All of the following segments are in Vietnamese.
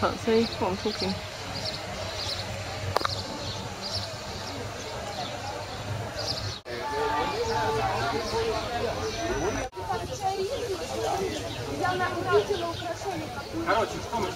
can't see what I'm talking. Da, aber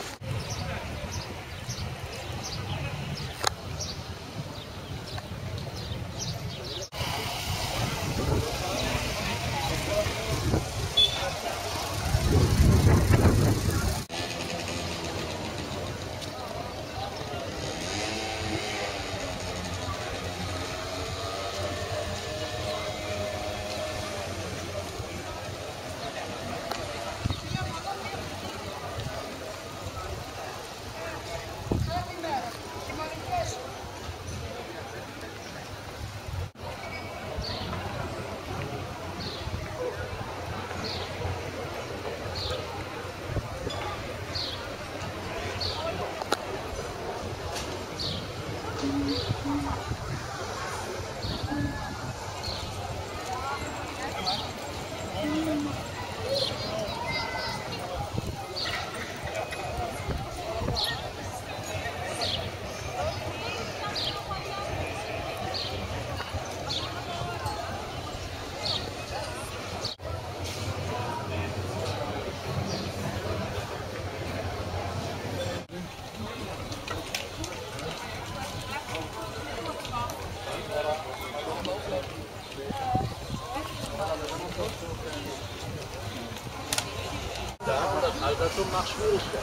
das Alter, Altertum nach Schwierigkeit.